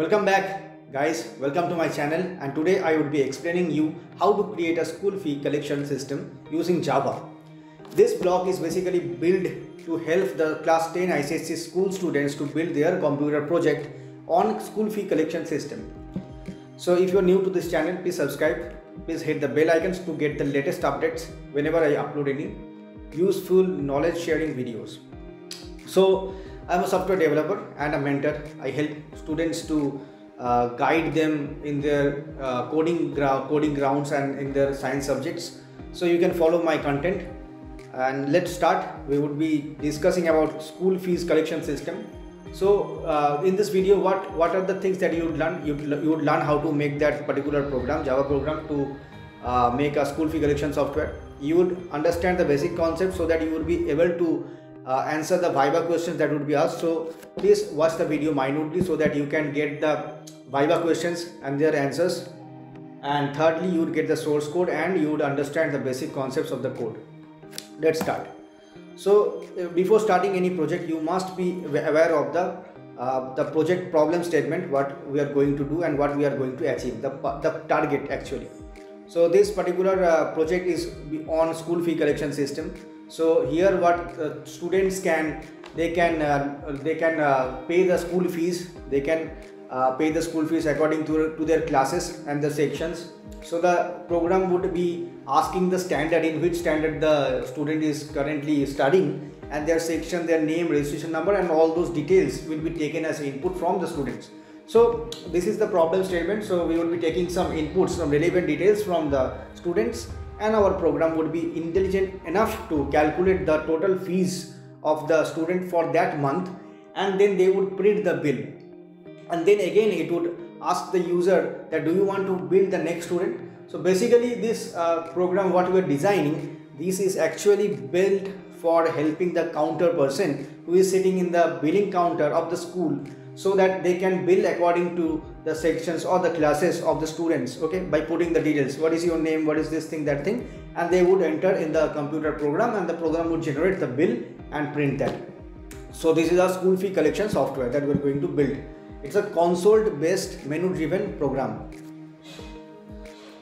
Welcome back guys, welcome to my channel and today I would be explaining you how to create a school fee collection system using Java. This block is basically built to help the class 10 ICSE school students to build their computer project on school fee collection system. So if you're new to this channel, please subscribe. Please hit the bell icons to get the latest updates whenever I upload any useful knowledge sharing videos. So I'm a software developer and a mentor. I help students to uh, guide them in their uh, coding coding grounds and in their science subjects. So you can follow my content and let's start. We would be discussing about school fees collection system. So uh, in this video, what what are the things that you would learn? You you would learn how to make that particular program, Java program, to uh, make a school fee collection software. You would understand the basic concept so that you would be able to uh, answer the Viva questions that would be asked. So please watch the video minutely so that you can get the Viva questions and their answers. And thirdly, you would get the source code and you would understand the basic concepts of the code. Let's start. So uh, before starting any project, you must be aware of the uh, the project problem statement, what we are going to do and what we are going to achieve, the, the target actually. So this particular uh, project is on school fee collection system so here what uh, students can they can uh, they can uh, pay the school fees. They can uh, pay the school fees according to, to their classes and the sections. So the program would be asking the standard in which standard the student is currently studying and their section their name registration number and all those details will be taken as input from the students. So this is the problem statement. So we will be taking some inputs some relevant details from the students and our program would be intelligent enough to calculate the total fees of the student for that month. And then they would print the bill. And then again it would ask the user that do you want to bill the next student? So basically this uh, program what we are designing this is actually built for helping the counter person who is sitting in the billing counter of the school so that they can bill according to the sections or the classes of the students okay by putting the details. What is your name? What is this thing that thing? And they would enter in the computer program and the program would generate the bill and print that so this is our school fee collection software that we're going to build. It's a console based menu driven program.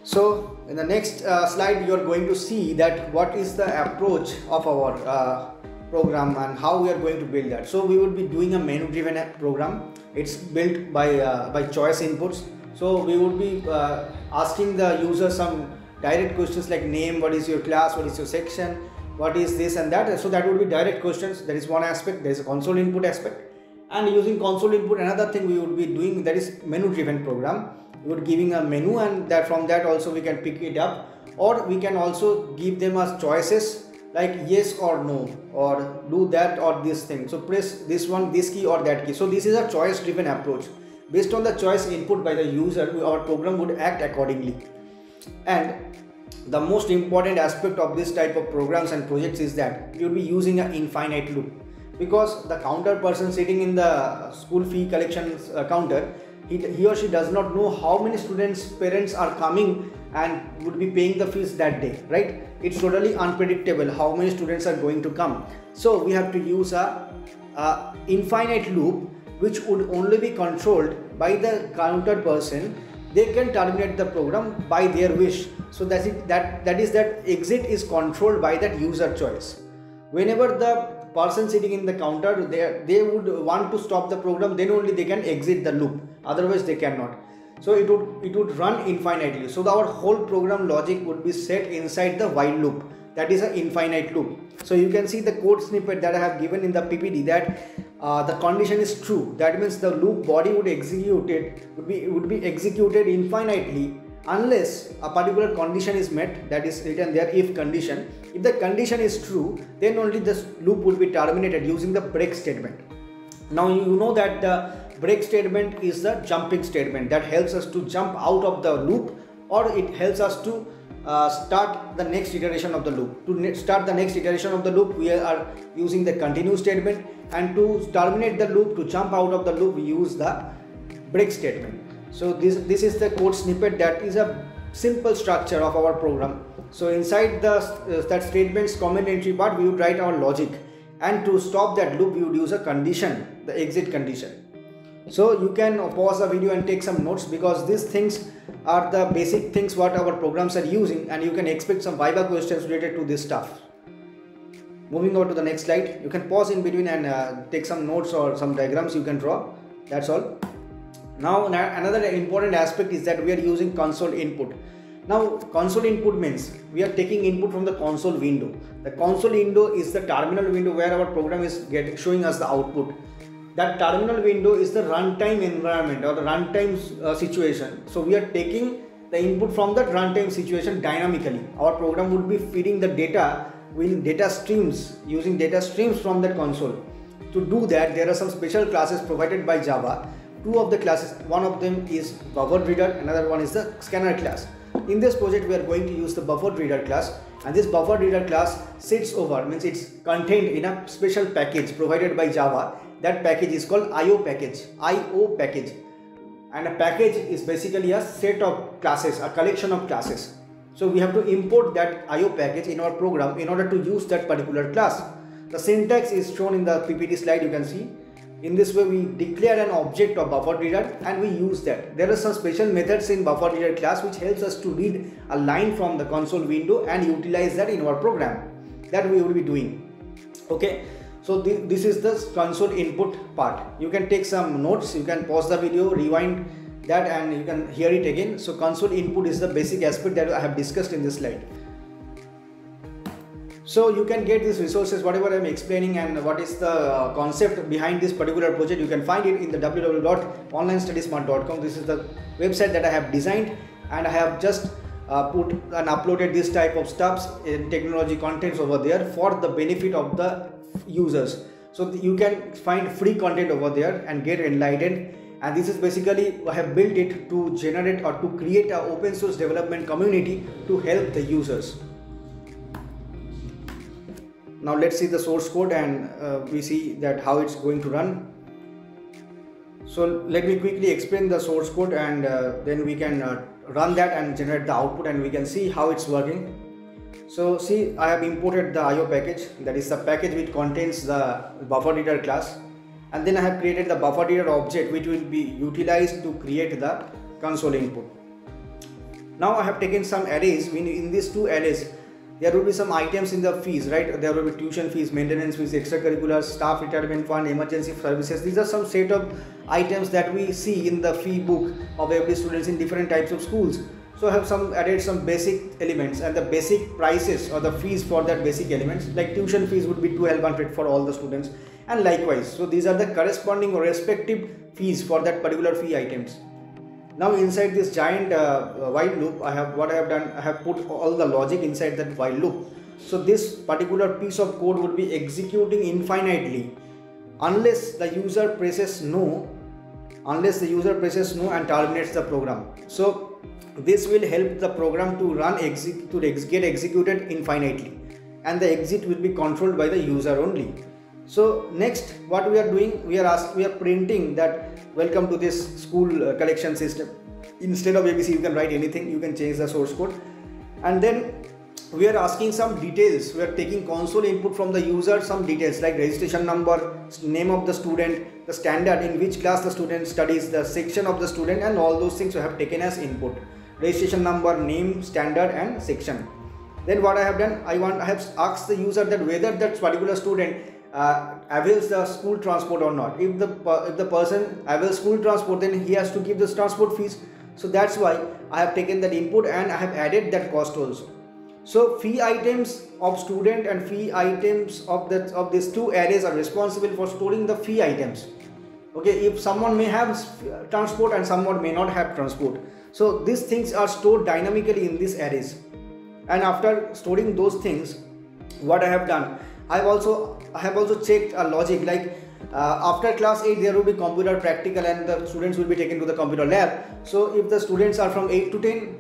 So in the next uh, slide you are going to see that what is the approach of our uh, program and how we are going to build that. So we will be doing a menu driven program. It's built by uh, by choice inputs. So we would be uh, asking the user some direct questions like name what is your class what is your section what is this and that. So that would be direct questions. That is one aspect there is a console input aspect. And using console input another thing we would be doing that is menu driven program. We would giving a menu and that from that also we can pick it up. Or we can also give them as choices like yes or no or do that or this thing. So press this one this key or that key. So this is a choice driven approach. Based on the choice input by the user our program would act accordingly. And the most important aspect of this type of programs and projects is that you'll be using an infinite loop. Because the counter person sitting in the school fee collection uh, counter he, he or she does not know how many students parents are coming and would be paying the fees that day right? It's totally unpredictable how many students are going to come. So we have to use a, a infinite loop which would only be controlled by the counter person. They can terminate the program by their wish. So that's it that that is that exit is controlled by that user choice. Whenever the person sitting in the counter they they would want to stop the program then only they can exit the loop. Otherwise they cannot so it would it would run infinitely. So our whole program logic would be set inside the while loop. That is an infinite loop. So you can see the code snippet that i have given in the ppt that uh, the condition is true. That means the loop body would execute it would be would be executed infinitely unless a particular condition is met that is written there if condition. If the condition is true then only this loop would be terminated using the break statement. Now you know that the break statement is the jumping statement that helps us to jump out of the loop or it helps us to uh, start the next iteration of the loop. To start the next iteration of the loop we are using the continue statement and to terminate the loop to jump out of the loop we use the break statement. So this this is the code snippet that is a simple structure of our program. So inside the uh, that statements comment entry part we would write our logic. And to stop that loop we would use a condition the exit condition so you can pause the video and take some notes because these things are the basic things what our programs are using and you can expect some viva questions related to this stuff moving on to the next slide you can pause in between and uh, take some notes or some diagrams you can draw that's all now another important aspect is that we are using console input now console input means we are taking input from the console window. The console window is the terminal window where our program is getting showing us the output. That terminal window is the runtime environment or the runtime uh, situation. So we are taking the input from that runtime situation dynamically. Our program would be feeding the data with data streams using data streams from that console. To do that, there are some special classes provided by Java. Two of the classes, one of them is buffer reader, another one is the scanner class in this project we are going to use the buffer reader class and this buffer reader class sits over means it's contained in a special package provided by java that package is called io package. Io package. And a package is basically a set of classes a collection of classes. So we have to import that io package in our program in order to use that particular class. The syntax is shown in the ppt slide you can see. In this way, we declare an object of buffer reader and we use that. There are some special methods in buffer reader class which helps us to read a line from the console window and utilize that in our program that we will be doing. Okay, so th this is the console input part. You can take some notes, you can pause the video, rewind that and you can hear it again. So console input is the basic aspect that I have discussed in this slide so you can get these resources whatever i'm explaining and what is the uh, concept behind this particular project you can find it in the www.onlinestudysmart.com this is the website that i have designed and i have just uh, put and uploaded this type of stuffs in technology contents over there for the benefit of the users. So you can find free content over there and get enlightened. And this is basically I have built it to generate or to create an open source development community to help the users. Now let's see the source code and uh, we see that how it's going to run. So let me quickly explain the source code and uh, then we can uh, run that and generate the output and we can see how it's working so see I have imported the IO package. That is the package which contains the buffer reader class. And then I have created the buffer reader object which will be utilized to create the console input. Now I have taken some arrays. In these two arrays there will be some items in the fees right? There will be tuition fees maintenance fees extracurriculars staff retirement fund emergency services. These are some set of items that we see in the fee book of every students in different types of schools so I have some added some basic elements and the basic prices or the fees for that basic elements like tuition fees would be 1200 for all the students and likewise. So these are the corresponding or respective fees for that particular fee items. Now inside this giant uh, uh, while loop i have what i have done i have put all the logic inside that while loop. So this particular piece of code would be executing infinitely unless the user presses no unless the user presses no and terminates the program. So this will help the program to run exec to ex get executed infinitely and the exit will be controlled by the user only. So next what we are doing we are asked we are printing that welcome to this school uh, collection system. Instead of abc you can write anything you can change the source code. And then we are asking some details we are taking console input from the user some details like registration number name of the student the standard in which class the student studies the section of the student and all those things we have taken as input registration number name standard and section then what i have done i want i have asked the user that whether that particular student uh, avails the school transport or not. If the if the person avails school transport, then he has to give this transport fees. So that's why I have taken that input and I have added that cost also. So fee items of student and fee items of that of these two arrays are responsible for storing the fee items. Okay, if someone may have transport and someone may not have transport. So these things are stored dynamically in these arrays. And after storing those things, what I have done, I've also I have also checked a logic like uh, after class 8 there will be computer practical and the students will be taken to the computer lab so if the students are from 8 to 10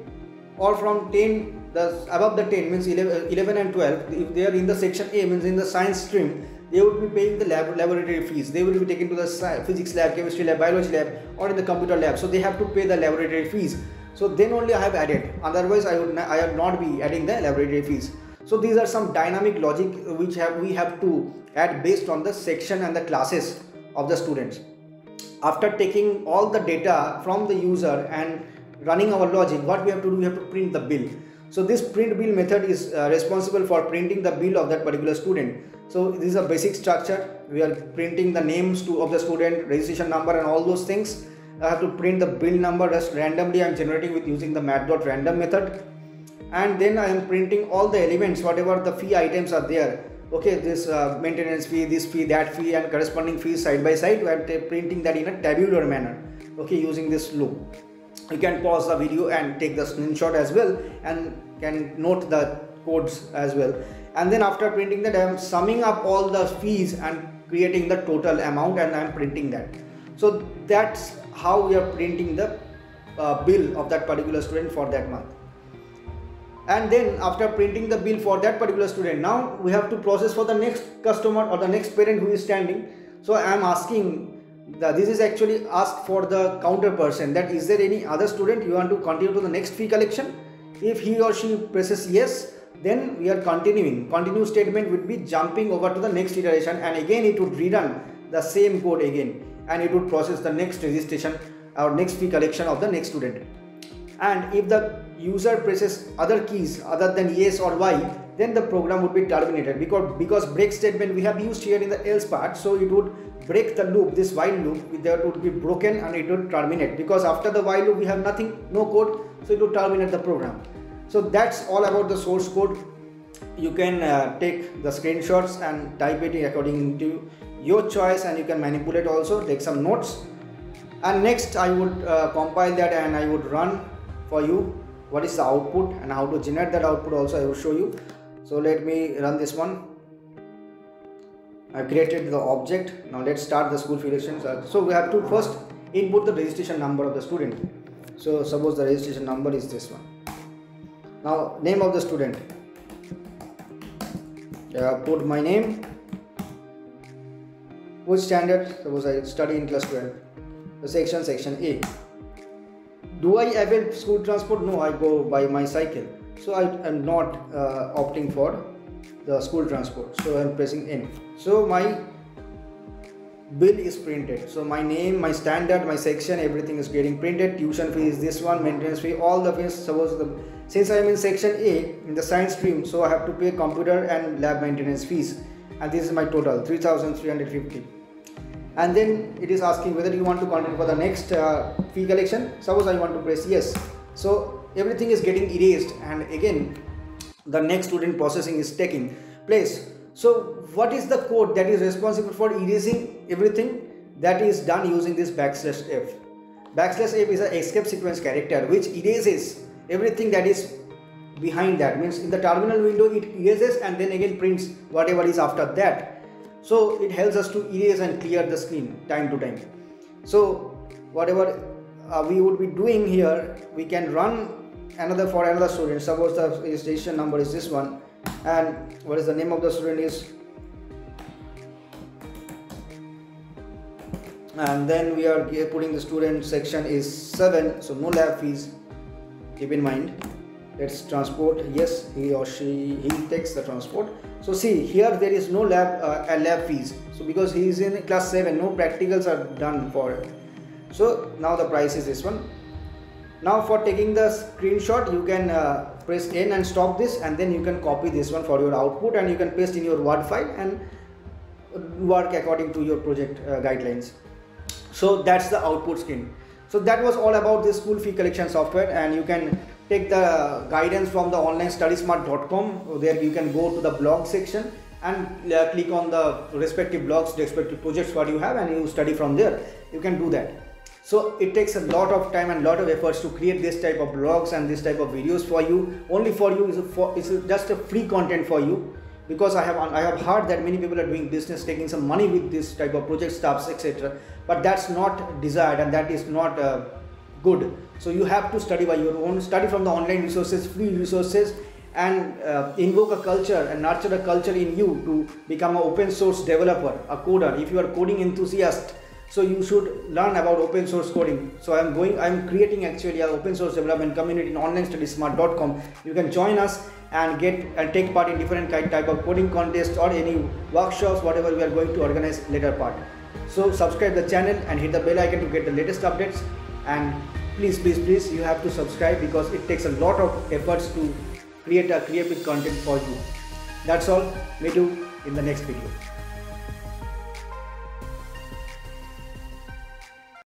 or from 10 the above the 10 means 11, 11 and 12 if they are in the section A means in the science stream they would be paying the lab, laboratory fees. They will be taken to the physics lab chemistry lab biology lab or in the computer lab. So they have to pay the laboratory fees. So then only I have added. Otherwise I would I would not be adding the laboratory fees. So these are some dynamic logic which have we have to add based on the section and the classes of the students. after taking all the data from the user and running our logic what we have to do? We have to print the bill so this print bill method is uh, responsible for printing the bill of that particular student. So this is a basic structure. We are printing the names to of the student registration number and all those things. I have to print the bill number just randomly. I'm generating with using the Math.random method. And then i am printing all the elements whatever the fee items are there. Okay this uh, maintenance fee this fee that fee and corresponding fees side by side. We are printing that in a tabular manner. Okay using this loop you can pause the video and take the screenshot as well and can note the codes as well. And then after printing that i am summing up all the fees and creating the total amount and i am printing that. So that's how we are printing the uh, bill of that particular student for that month. And then after printing the bill for that particular student now we have to process for the next customer or the next parent who is standing. So i am asking that this is actually asked for the counter person that is there any other student you want to continue to the next fee collection? If he or she presses yes then we are continuing. Continue statement would be jumping over to the next iteration and again it would rerun the same code again and it would process the next registration or next fee collection of the next student. And if the user presses other keys other than yes or y then the program would be terminated because because break statement we have used here in the else part. So it would break the loop this while loop that would be broken and it would terminate. Because after the while loop we have nothing no code so it would terminate the program. So that's all about the source code. You can uh, take the screenshots and type it according to your choice and you can manipulate also take some notes. And next i would uh, compile that and i would run for you what is the output and how to generate that output also I will show you. So let me run this one I created the object. Now let's start the school filiation so we have to first input the registration number of the student. So suppose the registration number is this one. Now name of the student. Uh, put my name. Which standard? Suppose I study in class 12 the section section A. Do I avail school transport? No, I go by my cycle. So I am not uh, opting for the school transport. So I'm pressing N. So my bill is printed. So my name, my standard, my section, everything is getting printed. Tuition fee is this one, maintenance fee, all the fees. Suppose the since I am in section A in the science stream, so I have to pay computer and lab maintenance fees, and this is my total 3,350 and then it is asking whether you want to continue for the next uh, fee collection suppose I want to press yes so everything is getting erased and again the next student processing is taking place. So what is the code that is responsible for erasing everything that is done using this backslash f? Backslash f is an escape sequence character which erases everything that is behind that. Means in the terminal window it erases and then again prints whatever is after that. So it helps us to erase and clear the screen time to time. So whatever uh, we would be doing here we can run another for another student. Suppose the registration number is this one. And what is the name of the student is? And then we are putting the student section is 7 so no lab fees. Keep in mind let's transport yes he or she he takes the transport. So see here there is no lab uh, lab fees. So because he is in class 7 no practicals are done for. It so now the price is this one now for taking the screenshot you can uh, press n and stop this and then you can copy this one for your output and you can paste in your word file and work according to your project uh, guidelines. So that's the output screen so that was all about this school fee collection software and you can take the guidance from the onlinestudysmart.com there you can go to the blog section and uh, click on the respective blogs the respective projects what you have and you study from there. You can do that so it takes a lot of time and lot of efforts to create this type of blogs and this type of videos for you. Only for you is for it's just a free content for you. Because I have I have heard that many people are doing business taking some money with this type of project stuffs etc but that's not desired and that is not uh, good. So you have to study by your own study from the online resources free resources and uh, invoke a culture and nurture a culture in you to become an open source developer a coder. If you are coding enthusiast so you should learn about open source coding. So i'm going i'm creating actually an open source development community in onlinestudysmart.com you can join us and get and take part in different kind type of coding contests or any workshops whatever we are going to organize later part. So subscribe the channel and hit the bell icon to get the latest updates. And please please please you have to subscribe because it takes a lot of efforts to create a creative content for you. That's all. Meet you in the next video